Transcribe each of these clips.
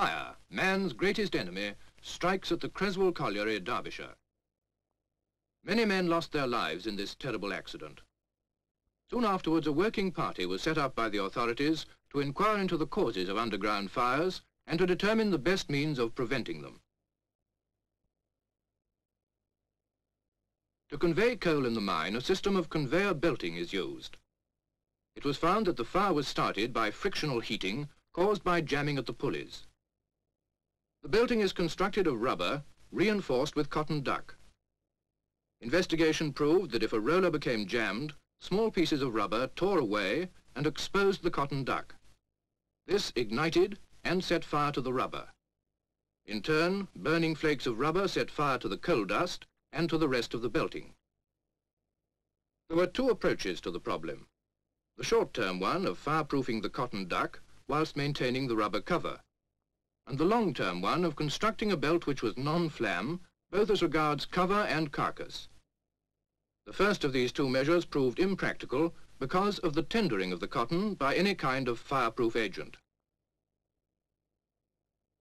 Fire, man's greatest enemy, strikes at the Creswell Colliery, Derbyshire. Many men lost their lives in this terrible accident. Soon afterwards, a working party was set up by the authorities to inquire into the causes of underground fires and to determine the best means of preventing them. To convey coal in the mine, a system of conveyor belting is used. It was found that the fire was started by frictional heating caused by jamming at the pulleys. The belting is constructed of rubber, reinforced with cotton duck. Investigation proved that if a roller became jammed, small pieces of rubber tore away and exposed the cotton duck. This ignited and set fire to the rubber. In turn, burning flakes of rubber set fire to the coal dust and to the rest of the belting. There were two approaches to the problem. The short-term one of fireproofing the cotton duck whilst maintaining the rubber cover, and the long-term one of constructing a belt which was non-flam, both as regards cover and carcass. The first of these two measures proved impractical because of the tendering of the cotton by any kind of fireproof agent.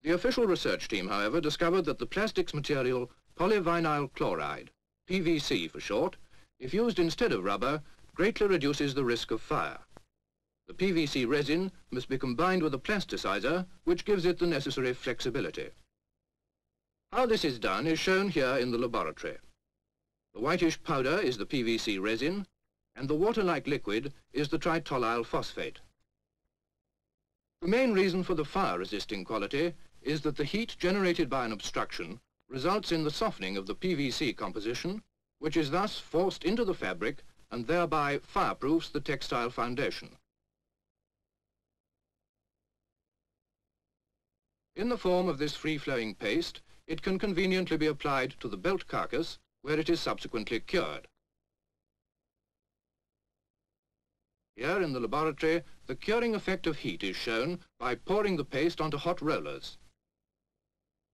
The official research team, however, discovered that the plastics material polyvinyl chloride, PVC for short, if used instead of rubber, greatly reduces the risk of fire. The PVC resin must be combined with a plasticizer, which gives it the necessary flexibility. How this is done is shown here in the laboratory. The whitish powder is the PVC resin, and the water-like liquid is the tritolyl phosphate. The main reason for the fire-resisting quality is that the heat generated by an obstruction results in the softening of the PVC composition, which is thus forced into the fabric and thereby fireproofs the textile foundation. In the form of this free-flowing paste, it can conveniently be applied to the belt carcass where it is subsequently cured. Here in the laboratory, the curing effect of heat is shown by pouring the paste onto hot rollers.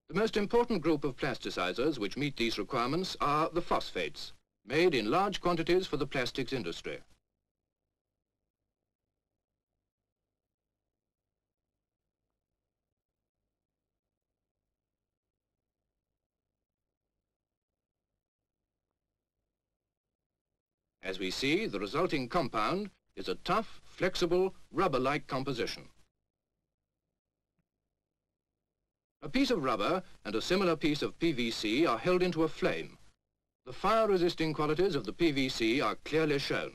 The most important group of plasticizers which meet these requirements are the phosphates, made in large quantities for the plastics industry. As we see, the resulting compound is a tough, flexible, rubber-like composition. A piece of rubber and a similar piece of PVC are held into a flame. The fire-resisting qualities of the PVC are clearly shown.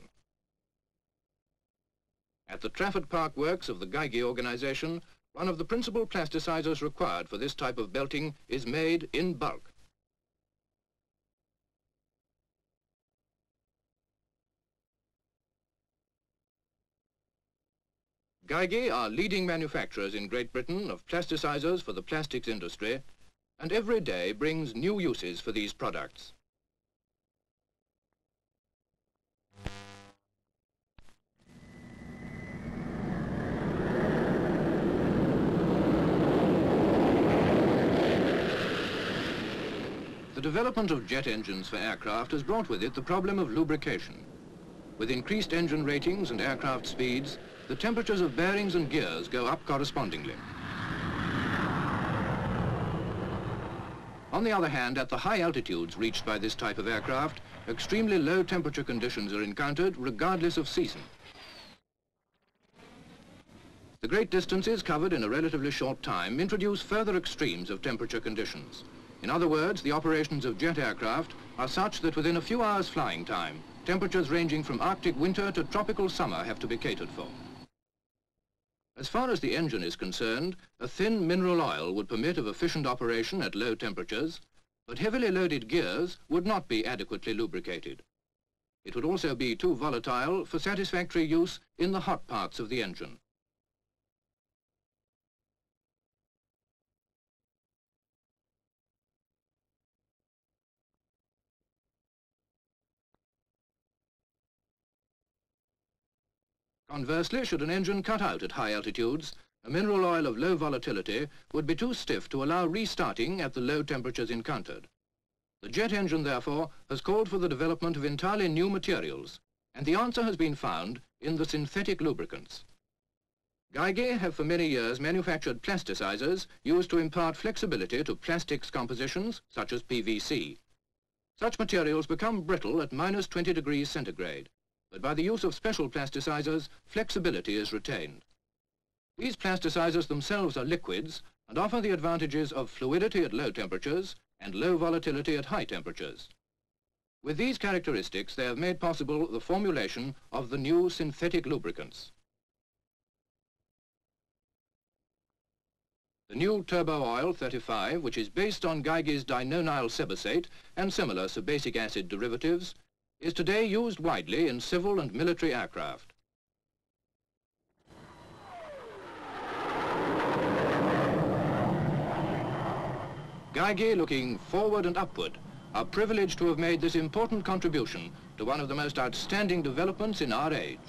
At the Trafford Park Works of the Geigy organization, one of the principal plasticizers required for this type of belting is made in bulk. Geigy are leading manufacturers in Great Britain of plasticizers for the plastics industry and every day brings new uses for these products. The development of jet engines for aircraft has brought with it the problem of lubrication. With increased engine ratings and aircraft speeds, the temperatures of bearings and gears go up correspondingly. On the other hand, at the high altitudes reached by this type of aircraft, extremely low temperature conditions are encountered regardless of season. The great distances covered in a relatively short time introduce further extremes of temperature conditions. In other words, the operations of jet aircraft are such that within a few hours flying time, temperatures ranging from Arctic winter to tropical summer have to be catered for. As far as the engine is concerned, a thin mineral oil would permit of efficient operation at low temperatures, but heavily loaded gears would not be adequately lubricated. It would also be too volatile for satisfactory use in the hot parts of the engine. Conversely, should an engine cut out at high altitudes, a mineral oil of low volatility would be too stiff to allow restarting at the low temperatures encountered. The jet engine, therefore, has called for the development of entirely new materials, and the answer has been found in the synthetic lubricants. Geigy have for many years manufactured plasticizers used to impart flexibility to plastics compositions such as PVC. Such materials become brittle at minus 20 degrees centigrade, but by the use of special plasticizers, flexibility is retained. These plasticizers themselves are liquids and offer the advantages of fluidity at low temperatures and low volatility at high temperatures. With these characteristics, they have made possible the formulation of the new synthetic lubricants. The new Turbo Oil 35, which is based on Geigy's dinonyl sebacate and similar sebacic acid derivatives, is today used widely in civil and military aircraft. Geigy, looking forward and upward, are privileged to have made this important contribution to one of the most outstanding developments in our age.